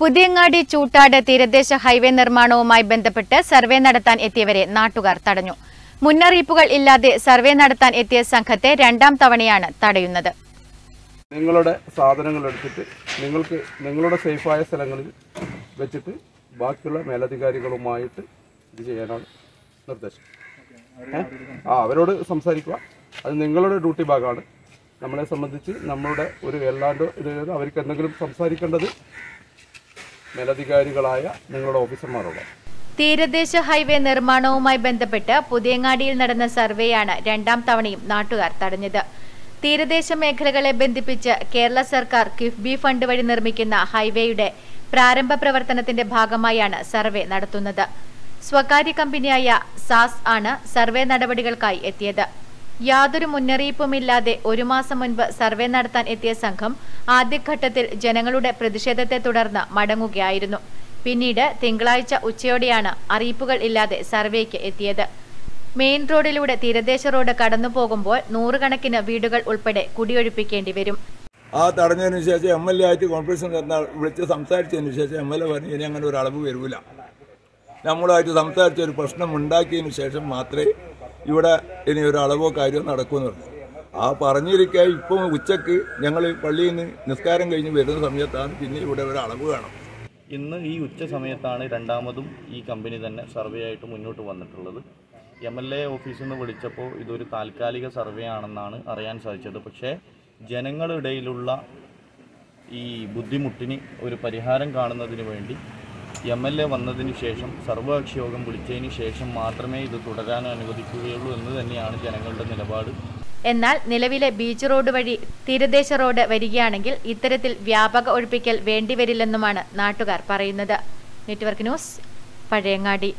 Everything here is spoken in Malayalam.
പുതിയങ്ങാടി ചൂട്ടാട് തീരദേശ ഹൈവേ നിർമ്മാണവുമായി ബന്ധപ്പെട്ട് സർവേ നടത്താൻ എത്തിയവരെ നാട്ടുകാർ തടഞ്ഞു. മുന്നറിയിപ്പുകൾ ഇല്ലാതെ സർവേ നടത്താൻ എത്തിയ സംഘത്തെ രണ്ടാം തവണയാണ് തടയുന്നത്. നിങ്ങളുടെ സാധനങ്ങൾ എടുത്തിട്ട് നിങ്ങൾക്ക് നിങ്ങളുടെ സേഫായ സ്ഥലങ്ങളിൽ വെച്ചിട്ട് ബാക്കിയുള്ള മേലധികാരികളുമായിട്ട് ഇത് ചെയ്യാനാണ് നിർദ്ദേശം. ആ അവരോട് സംസാരിക്കുക. അത് നിങ്ങളുടെ ഡ്യൂട്ടി ഭാഗമാണ്. നമ്മളെ സംബന്ധിച്ച് നമ്മളുടെ ഒരു എല്ലാണ്ട് ഇത് അവർക്ക് എന്തെങ്കിലും സംസാരിക്കേണ്ടത് മേലധികാരികളായ നിങ്ങളുടെ ഓഫീസർമാരോട്. തീരദേശ ഹൈവേ നിർമ്മാണവുമായി ബന്ധപ്പെട്ട് പുതിയങ്ങാടിയിൽ നടന്ന സർവേയാണ് രണ്ടാം തവണയും നാട്ടുകാർ തടഞ്ഞത്. തീരദേശ മേഖലകളെ ബന്ധിപ്പിച്ച് കേരള സർക്കാർ കിഫ്ബി ഫണ്ട് വഴി നിർമ്മിക്കുന്ന ഹൈവേയുടെ പ്രാരംഭ പ്രവർത്തനത്തിന്റെ ഭാഗമായാണ് സർവേ നടത്തുന്നത്. സ്വകാര്യ കമ്പനിയായ സാസ് ആണ് സർവേ നടപടികൾക്കായി എത്തിയത്. യാതൊരു മുന്നറിയിപ്പുമില്ലാതെ ഒരു മാസം മുൻപ് സർവേ നടത്താൻ എത്തിയ സംഘം ആദ്യഘട്ടത്തിൽ ജനങ്ങളുടെ പ്രതിഷേധത്തെ തുടർന്ന് മടങ്ങുകയായിരുന്നു. പിന്നീട് തിങ്കളാഴ്ച ഉച്ചയോടെയാണ് അറിയിപ്പുകൾ ഇല്ലാതെ സർവേക്ക് എത്തിയത്. മെയിൻ റോഡിലൂടെ തീരദേശ റോഡ് കടന്നു പോകുമ്പോൾ നൂറുകണക്കിന് വീടുകൾ ഉൾപ്പെടെ കുടിയൊഴിപ്പിക്കേണ്ടി വരും. ആ തടഞ്ഞതിന് ശേഷം എം എൽ എ ആയിട്ട് കോൺഫറൻസ് നടന്നാൽ വിളിച്ച് സംസാരിച്ചതിന് ശേഷം എം എൽ എ പറഞ്ഞു ഇനി അങ്ങനെ ഒരു അളവ് വരൂല. നമ്മളായിട്ട് സംസാരിച്ച ഒരു പ്രശ്നം ഉണ്ടാക്കിയതിനു ശേഷം മാത്രമേ ഇവിടെ ഇനി ഒരു അളവോ കാര്യമോ നടക്കുമെന്ന് പറഞ്ഞു. ആ പറഞ്ഞിരിക്കാൻ ഇപ്പം ഉച്ചയ്ക്ക് ഞങ്ങൾ പള്ളിയിൽ നിന്ന് നിസ്കാരം കഴിഞ്ഞ് വരുന്ന സമയത്താണ് പിന്നെ ഇവിടെ ഒരു അളവ് കാണും ഇന്ന് ഈ ഉച്ച സമയത്താണ് രണ്ടാമതും ഈ കമ്പനി തന്നെ സർവേ ആയിട്ട് മുന്നോട്ട് വന്നിട്ടുള്ളത്. എം എൽ എ ഓഫീസിൽ നിന്ന് വിളിച്ചപ്പോൾ ഇതൊരു താൽക്കാലിക സർവേ ആണെന്നാണ് അറിയാൻ സാധിച്ചത്. പക്ഷേ ജനങ്ങളിടയിലുള്ള ഈ ബുദ്ധിമുട്ടിന് ഒരു പരിഹാരം കാണുന്നതിന് വേണ്ടി എം എൽ എ വന്നതിന് ശേഷം സർവകക്ഷി യോഗം വിളിച്ചതിന് ശേഷം മാത്രമേ ഇത് തുടരാൻ അനുവദിക്കുകയുള്ളൂ എന്ന് തന്നെയാണ് ജനങ്ങളുടെ നിലപാട്. എന്നാൽ നിലവിലെ ബീച്ച് റോഡ് വഴി തീരദേശ റോഡ് വരികയാണെങ്കിൽ ഇത്തരത്തിൽ വ്യാപക ഒഴിപ്പിക്കൽ വേണ്ടിവരില്ലെന്നുമാണ് നാട്ടുകാർ പറയുന്നത്. Network news Pazhayangadi.